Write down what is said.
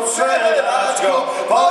come straight at you.